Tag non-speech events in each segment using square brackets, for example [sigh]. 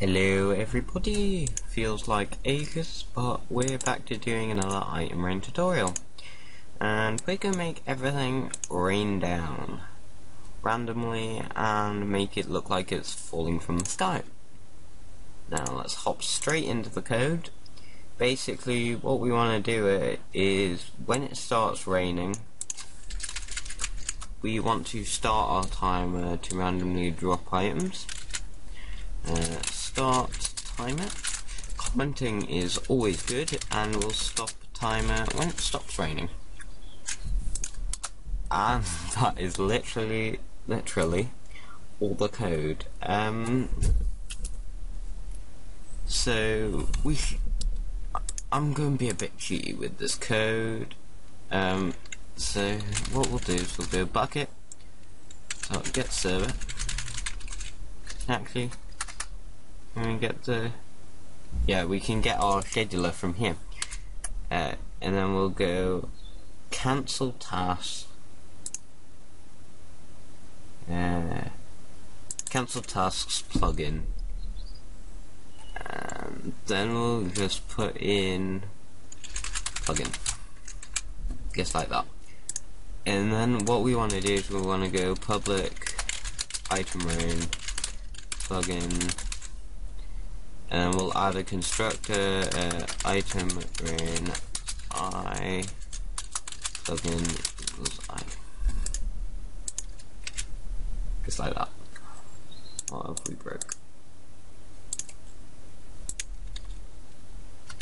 Hello everybody! Feels like ages, but we're back to doing another item rain tutorial. And we're gonna make everything rain down randomly and make it look like it's falling from the sky. Now let's hop straight into the code. Basically what we want to do is when it starts raining we want to start our timer to randomly drop items. Uh, start timer. Commenting is always good and we'll stop timer when it stops raining. And [laughs] that is literally, literally all the code. Um, so we, I'm going to be a bit cheaty with this code. Um, so what we'll do is we'll go Bukkit, so get server. Actually, we get the yeah we can get our scheduler from here, uh, and then we'll go cancel tasks. Uh, cancel tasks plugin. And then we'll just put in plugin. Just like that and then what we want to do is we want to go public item rain plugin and we'll add a constructor uh, item rain i plugin equals i just like that what if we broke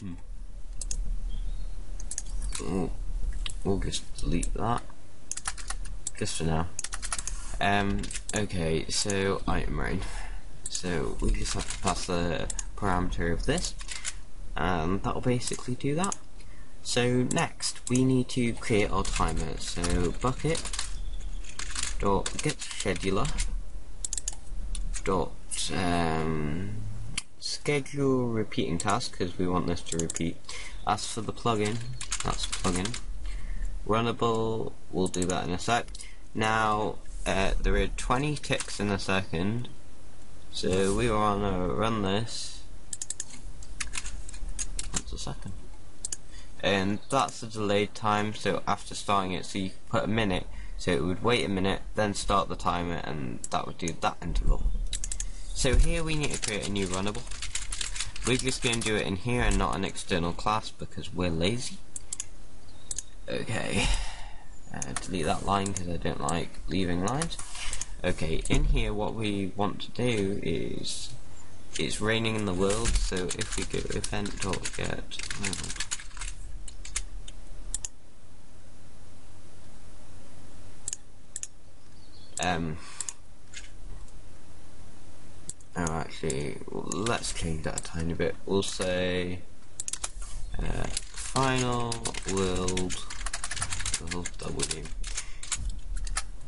hmm. We'll just delete that just for now. Um, okay, so item rain. So we just have to pass the parameter of this, and that'll basically do that. So next, we need to create our timer. So Bukkit dot get scheduler dot um, schedule repeating task because we want this to repeat. As for the plugin, that's plugin. Runnable, we'll do that in a sec. Now, uh, there are 20 ticks in a second, so we want to run this. A second? And that's the delayed time, so after starting it, so you put a minute, so it would wait a minute, then start the timer, and that would do that interval. So here we need to create a new runnable. We're just going to do it in here and not an external class because we're lazy. Okay uh, delete that line because I don't like leaving lines. Okay, in here what we want to do is it's raining in the world, so if we go event.get um oh actually let's change that a tiny bit. We'll say uh, final world world w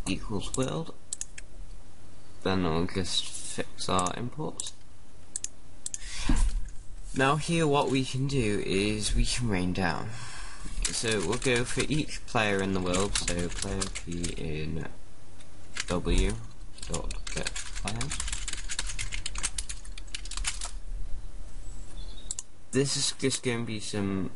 equals world. Then I'll just fix our imports now here what we can do is we can rain down so we'll go for each player in the world so player p in w dot get this is just going to be some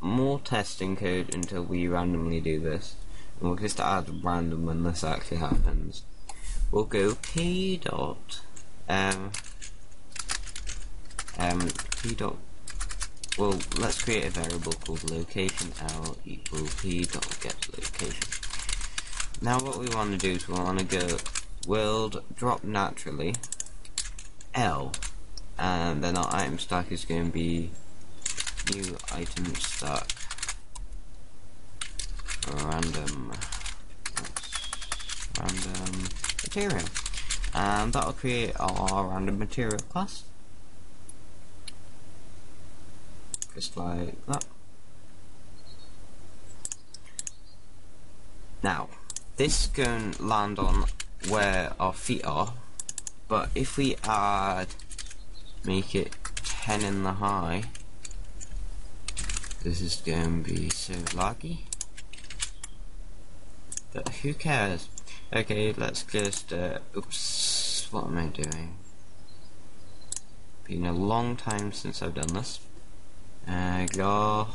more testing code until we randomly do this. And we'll just add random when this actually happens. We'll go p dot um dot well let's create a variable called location l equal p dot get location. Now what we want to do is we want to go world drop naturally l and then our item stack is going to be new item stack random random material and that'll create our random material class just like that now this can land on where our feet are but if we add make it 10 in the high this is going to be so laggy. But who cares? Okay, let's just, uh, oops, what am I doing? been a long time since I've done this. Uh, go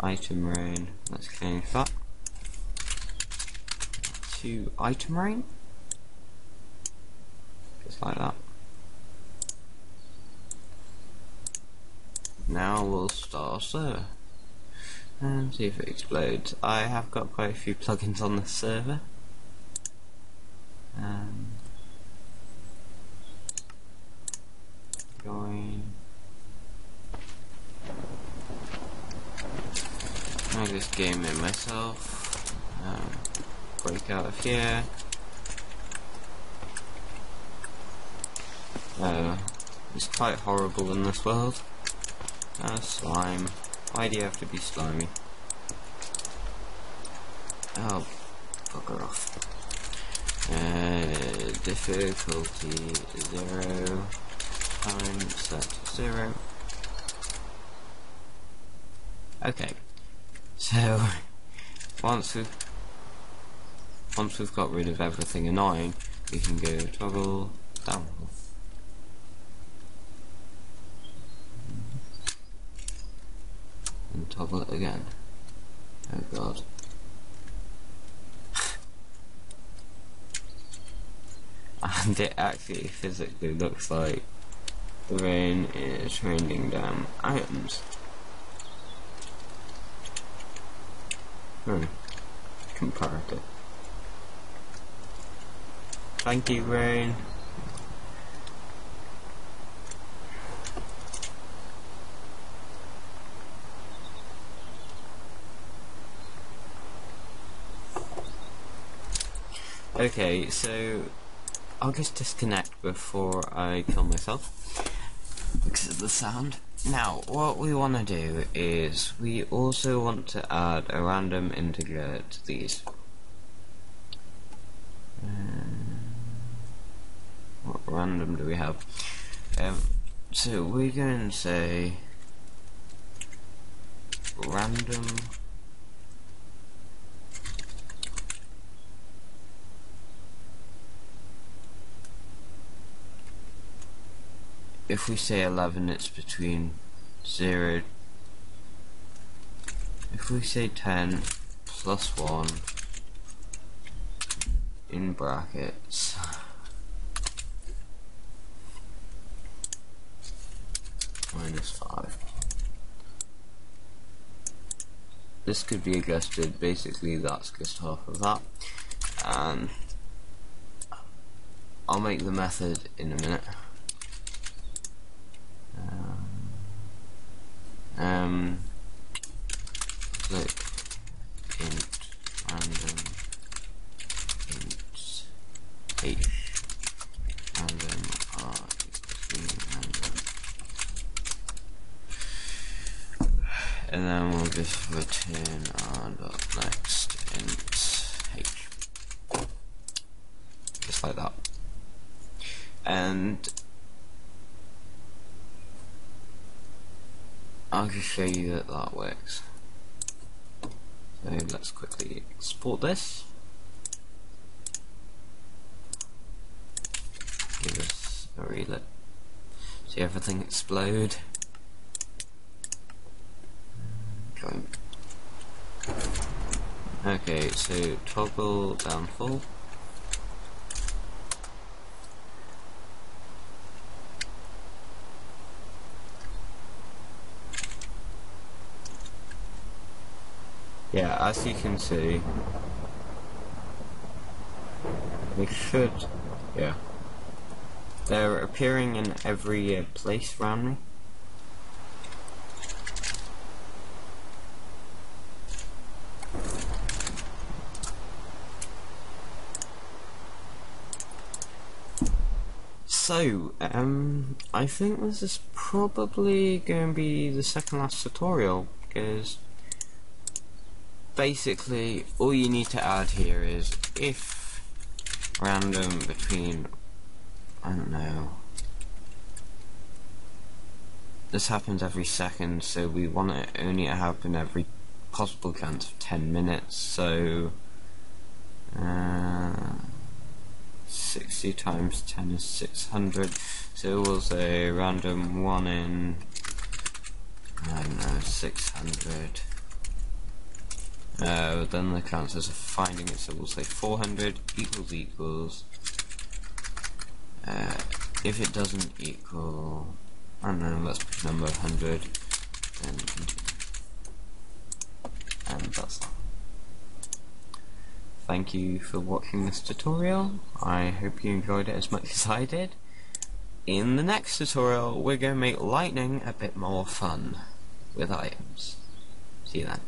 item rain. Let's change that to item rain. Just like that. Now we'll start server and see if it explodes. I have got quite a few plugins on this server. Um, going. I just game in myself. Um, break out of here. Uh, it's quite horrible in this world. Uh, slime. Why do you have to be slimy? Oh, fuck off. Uh, difficulty zero. Time set zero. Okay. So, once we've once we've got rid of everything annoying, we can go toggle down. And toggle it again. Oh god. [laughs] and it actually physically looks like the rain is raining down items. Hmm. Comparative. Thank you, Rain. Okay, so I'll just disconnect before I kill myself because of the sound. Now, what we want to do is we also want to add a random integer to these. what random do we have? Um, so we're going to say random if we say 11 it's between 0 if we say 10 plus 1 in brackets minus 5 this could be adjusted basically that's just half of that. And I'll make the method in a minute um, click int random int h random r random and then we'll just return our dot next int h. Just like that. And I'll just show you that that works. So let's quickly export this. Give us a reload. See everything explode. Okay, so toggle down Yeah, as you can see, they should, yeah. They're appearing in every uh, place around me. So, um, I think this is probably going to be the second last tutorial, because basically all you need to add here is if random between I don't know this happens every second so we want it only to happen every possible chance of 10 minutes so uh, 60 times 10 is 600. So we'll say random 1 in, I don't know, 600. Uh, then the chances of finding it, so we'll say 400 equals equals. Uh, if it doesn't equal, I don't know, let's pick number 100, then and that's that. Thank you for watching this tutorial. I hope you enjoyed it as much as I did. In the next tutorial, we're going to make lightning a bit more fun with items. See you then.